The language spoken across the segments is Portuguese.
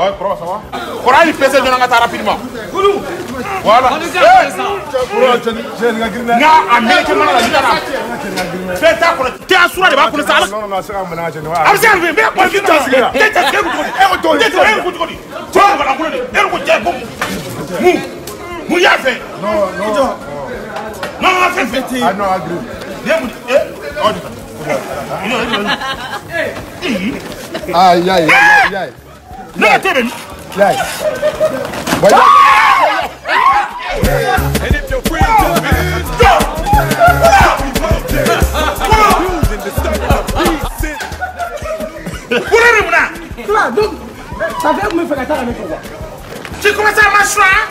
Ouais, comment ça va Kora ni pese jona ngata rapidement. Voilà. Nga ameke mana la litara. Feta kora te asura de ba kora sala. Non, non, c'est un ménage. Am se arve be ko kita sigira. Te te ke ko. E ko to. Te te e ko to. To ko la kula de. E ko je ko. Mu. Mu ya fe. Non, non. Non, non, fe fe. Ah non, agree. Ye mu. Eh. Oh, de. Aïe, aïe, aïe, aïe. No, didn't. Right. But and if your friend just been stop, stop, Kurere muna. Kula donc ça fait me faire attaquer avec toi. Tu commences à m'asseoir.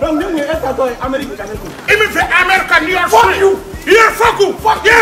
Donc nous est à toi Amérique Canada. Il me fait Amérique New York. Fuck you. Here fuck you. Fuck you.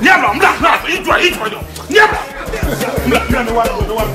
念吧，我们俩俩一卷一卷就念吧，念念着玩，念着玩。